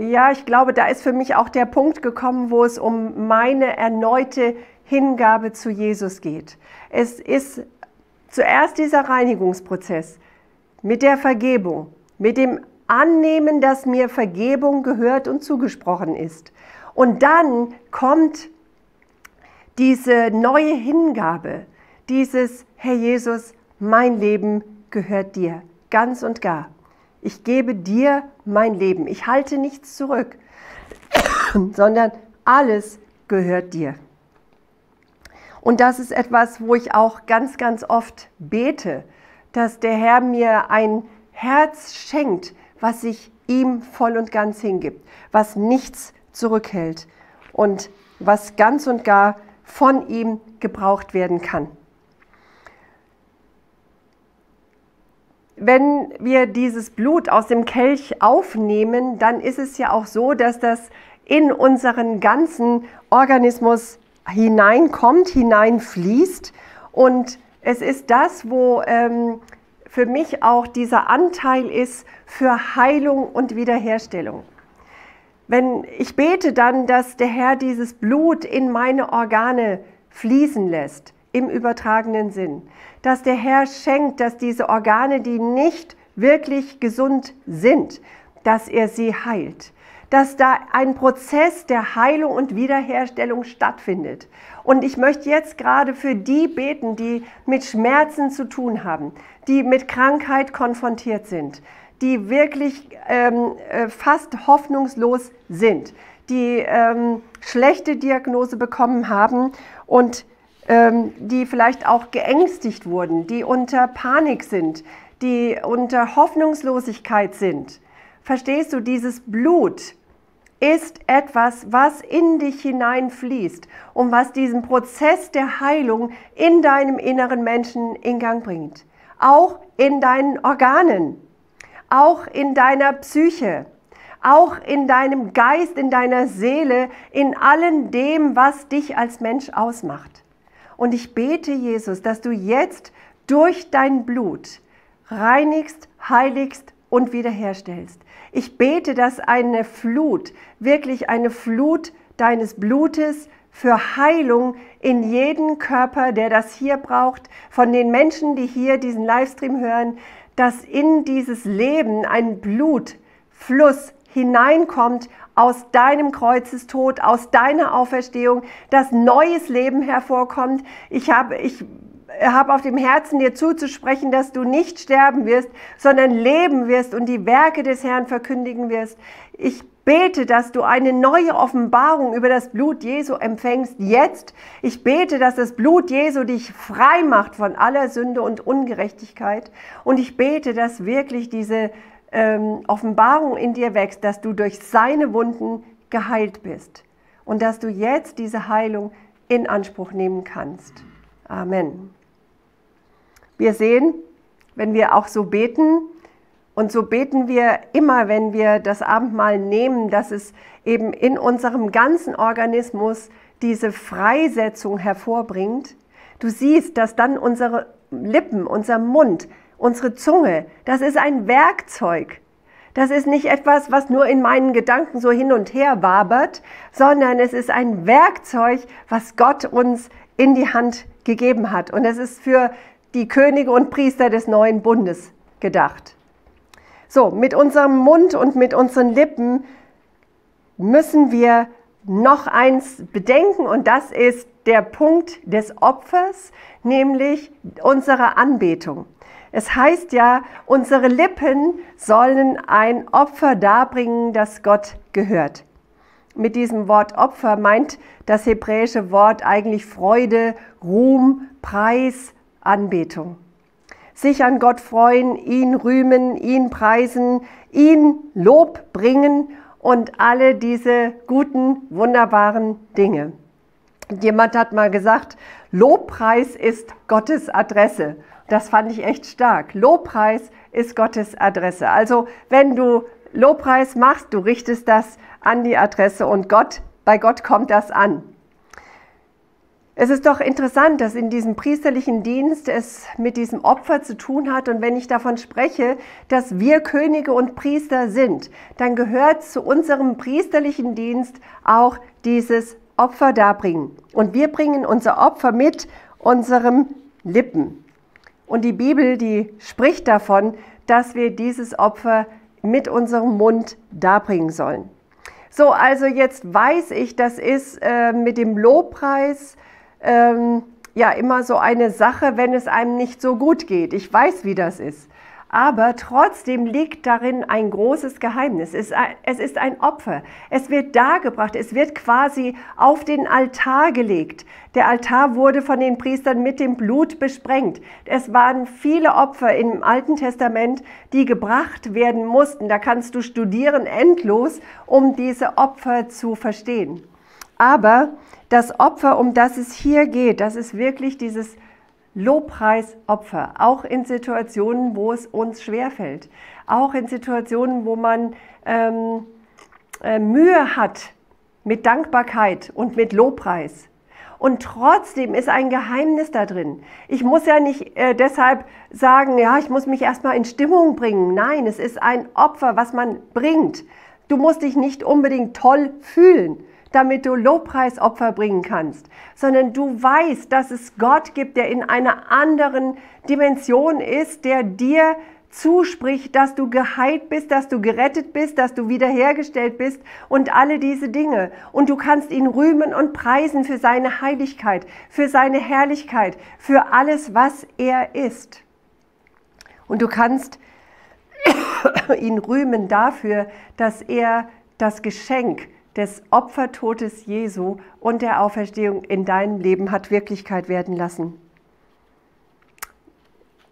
ja, ich glaube, da ist für mich auch der Punkt gekommen, wo es um meine erneute Hingabe zu Jesus geht. Es ist zuerst dieser Reinigungsprozess mit der Vergebung, mit dem Annehmen, dass mir Vergebung gehört und zugesprochen ist. Und dann kommt diese neue Hingabe, dieses, Herr Jesus, mein Leben gehört dir, ganz und gar. Ich gebe dir mein Leben. Ich halte nichts zurück, sondern alles gehört dir. Und das ist etwas, wo ich auch ganz, ganz oft bete, dass der Herr mir ein Herz schenkt, was sich ihm voll und ganz hingibt, was nichts zurückhält und was ganz und gar von ihm gebraucht werden kann. Wenn wir dieses Blut aus dem Kelch aufnehmen, dann ist es ja auch so, dass das in unseren ganzen Organismus hineinkommt, hineinfließt. Und es ist das, wo ähm, für mich auch dieser Anteil ist für Heilung und Wiederherstellung. Wenn ich bete dann, dass der Herr dieses Blut in meine Organe fließen lässt, im übertragenen Sinn, dass der Herr schenkt, dass diese Organe, die nicht wirklich gesund sind, dass er sie heilt, dass da ein Prozess der Heilung und Wiederherstellung stattfindet. Und ich möchte jetzt gerade für die beten, die mit Schmerzen zu tun haben, die mit Krankheit konfrontiert sind, die wirklich ähm, äh, fast hoffnungslos sind, die ähm, schlechte Diagnose bekommen haben und die vielleicht auch geängstigt wurden, die unter Panik sind, die unter Hoffnungslosigkeit sind. Verstehst du, dieses Blut ist etwas, was in dich hineinfließt und was diesen Prozess der Heilung in deinem inneren Menschen in Gang bringt. Auch in deinen Organen, auch in deiner Psyche, auch in deinem Geist, in deiner Seele, in allem dem, was dich als Mensch ausmacht. Und ich bete, Jesus, dass du jetzt durch dein Blut reinigst, heiligst und wiederherstellst. Ich bete, dass eine Flut, wirklich eine Flut deines Blutes für Heilung in jeden Körper, der das hier braucht, von den Menschen, die hier diesen Livestream hören, dass in dieses Leben ein Blutfluss hineinkommt aus deinem Kreuzestod, aus deiner Auferstehung, dass neues Leben hervorkommt. Ich habe, ich habe auf dem Herzen, dir zuzusprechen, dass du nicht sterben wirst, sondern leben wirst und die Werke des Herrn verkündigen wirst. Ich bete, dass du eine neue Offenbarung über das Blut Jesu empfängst jetzt. Ich bete, dass das Blut Jesu dich frei macht von aller Sünde und Ungerechtigkeit. Und ich bete, dass wirklich diese ähm, Offenbarung in dir wächst, dass du durch seine Wunden geheilt bist und dass du jetzt diese Heilung in Anspruch nehmen kannst. Amen. Wir sehen, wenn wir auch so beten, und so beten wir immer, wenn wir das Abendmahl nehmen, dass es eben in unserem ganzen Organismus diese Freisetzung hervorbringt. Du siehst, dass dann unsere Lippen, unser Mund, unsere Zunge, das ist ein Werkzeug. Das ist nicht etwas, was nur in meinen Gedanken so hin und her wabert, sondern es ist ein Werkzeug, was Gott uns in die Hand gegeben hat. Und es ist für die Könige und Priester des neuen Bundes gedacht. So, mit unserem Mund und mit unseren Lippen müssen wir noch eins bedenken und das ist der Punkt des Opfers, nämlich unsere Anbetung. Es heißt ja, unsere Lippen sollen ein Opfer darbringen, das Gott gehört. Mit diesem Wort Opfer meint das hebräische Wort eigentlich Freude, Ruhm, Preis, Anbetung. Sich an Gott freuen, ihn rühmen, ihn preisen, ihn Lob bringen und alle diese guten, wunderbaren Dinge. Jemand hat mal gesagt, Lobpreis ist Gottes Adresse. Das fand ich echt stark. Lobpreis ist Gottes Adresse. Also wenn du Lobpreis machst, du richtest das an die Adresse und Gott, bei Gott kommt das an. Es ist doch interessant, dass in diesem priesterlichen Dienst es mit diesem Opfer zu tun hat. Und wenn ich davon spreche, dass wir Könige und Priester sind, dann gehört zu unserem priesterlichen Dienst auch dieses Opfer darbringen. Und wir bringen unser Opfer mit unserem Lippen. Und die Bibel, die spricht davon, dass wir dieses Opfer mit unserem Mund darbringen sollen. So, also jetzt weiß ich, das ist äh, mit dem Lobpreis ähm, ja immer so eine Sache, wenn es einem nicht so gut geht. Ich weiß, wie das ist. Aber trotzdem liegt darin ein großes Geheimnis. Es ist ein Opfer. Es wird dargebracht. Es wird quasi auf den Altar gelegt. Der Altar wurde von den Priestern mit dem Blut besprengt. Es waren viele Opfer im Alten Testament, die gebracht werden mussten. Da kannst du studieren endlos, um diese Opfer zu verstehen. Aber das Opfer, um das es hier geht, das ist wirklich dieses Lobpreisopfer, auch in Situationen, wo es uns schwerfällt, auch in Situationen, wo man ähm, äh, Mühe hat mit Dankbarkeit und mit Lobpreis. Und trotzdem ist ein Geheimnis da drin. Ich muss ja nicht äh, deshalb sagen, ja, ich muss mich erstmal in Stimmung bringen. Nein, es ist ein Opfer, was man bringt. Du musst dich nicht unbedingt toll fühlen damit du Lobpreisopfer bringen kannst, sondern du weißt, dass es Gott gibt, der in einer anderen Dimension ist, der dir zuspricht, dass du geheilt bist, dass du gerettet bist, dass du wiederhergestellt bist und alle diese Dinge. Und du kannst ihn rühmen und preisen für seine Heiligkeit, für seine Herrlichkeit, für alles, was er ist. Und du kannst ihn rühmen dafür, dass er das Geschenk des Opfertodes Jesu und der Auferstehung in deinem Leben hat Wirklichkeit werden lassen.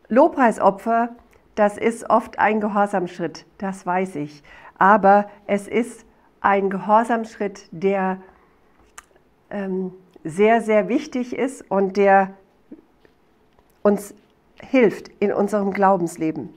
Lobpreisopfer, das ist oft ein Gehorsamschritt, das weiß ich. Aber es ist ein Gehorsamschritt, der ähm, sehr, sehr wichtig ist und der uns hilft in unserem Glaubensleben.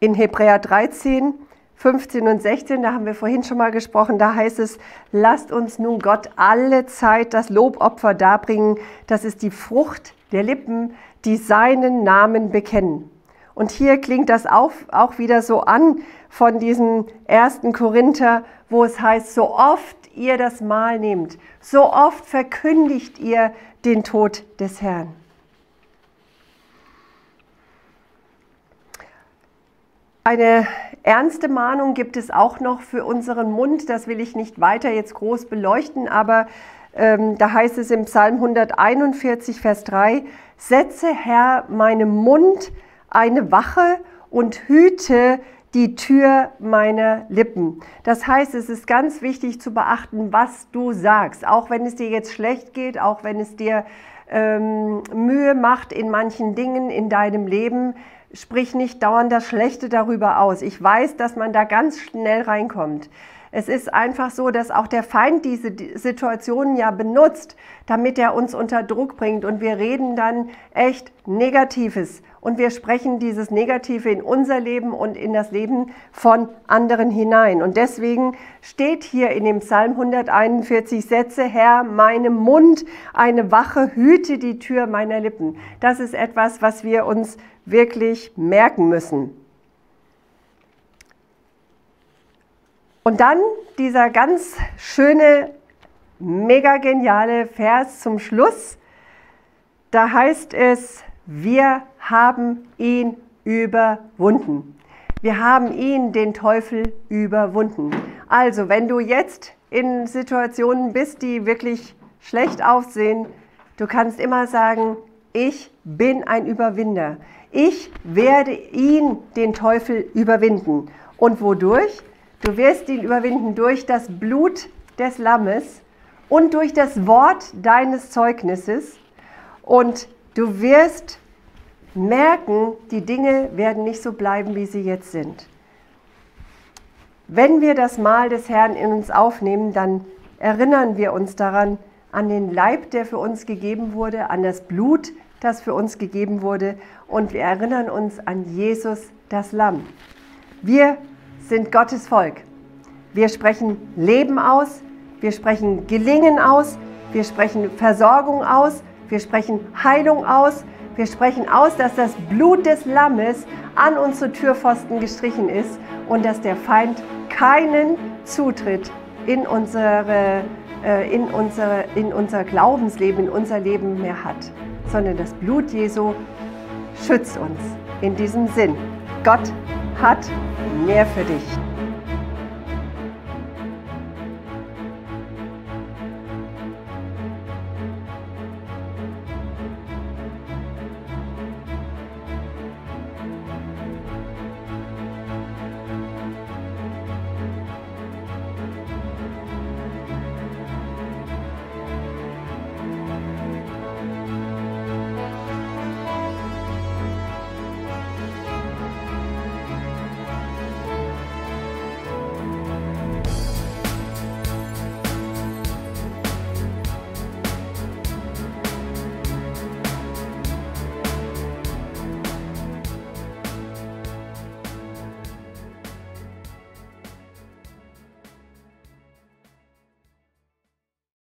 In Hebräer 13 15 und 16, da haben wir vorhin schon mal gesprochen, da heißt es, lasst uns nun Gott alle Zeit das Lobopfer darbringen, das ist die Frucht der Lippen, die seinen Namen bekennen. Und hier klingt das auch, auch wieder so an von diesem ersten Korinther, wo es heißt, so oft ihr das Mahl nehmt, so oft verkündigt ihr den Tod des Herrn. Eine ernste Mahnung gibt es auch noch für unseren Mund. Das will ich nicht weiter jetzt groß beleuchten, aber ähm, da heißt es im Psalm 141, Vers 3, Setze Herr meinem Mund eine Wache und hüte die Tür meiner Lippen. Das heißt, es ist ganz wichtig zu beachten, was du sagst, auch wenn es dir jetzt schlecht geht, auch wenn es dir ähm, Mühe macht in manchen Dingen in deinem Leben sprich nicht dauernd das Schlechte darüber aus. Ich weiß, dass man da ganz schnell reinkommt. Es ist einfach so, dass auch der Feind diese Situationen ja benutzt, damit er uns unter Druck bringt. Und wir reden dann echt Negatives. Und wir sprechen dieses Negative in unser Leben und in das Leben von anderen hinein. Und deswegen steht hier in dem Psalm 141 Sätze, Herr, meinem Mund eine Wache, hüte die Tür meiner Lippen. Das ist etwas, was wir uns wirklich merken müssen. Und dann dieser ganz schöne, mega geniale Vers zum Schluss. Da heißt es, wir haben ihn überwunden. Wir haben ihn, den Teufel, überwunden. Also, wenn du jetzt in Situationen bist, die wirklich schlecht aussehen, du kannst immer sagen, ich bin ein Überwinder. Ich werde ihn, den Teufel, überwinden. Und wodurch? Du wirst ihn überwinden durch das Blut des Lammes und durch das Wort deines Zeugnisses. Und du wirst merken, die Dinge werden nicht so bleiben, wie sie jetzt sind. Wenn wir das Mahl des Herrn in uns aufnehmen, dann erinnern wir uns daran, an den Leib, der für uns gegeben wurde, an das Blut, das für uns gegeben wurde und wir erinnern uns an Jesus, das Lamm. Wir sind Gottes Volk. Wir sprechen Leben aus, wir sprechen Gelingen aus, wir sprechen Versorgung aus, wir sprechen Heilung aus, wir sprechen aus, dass das Blut des Lammes an unsere Türpfosten gestrichen ist und dass der Feind keinen Zutritt in, unsere, äh, in, unsere, in unser Glaubensleben, in unser Leben mehr hat, sondern das Blut Jesu schützt uns in diesem Sinn. Gott hat mehr für dich.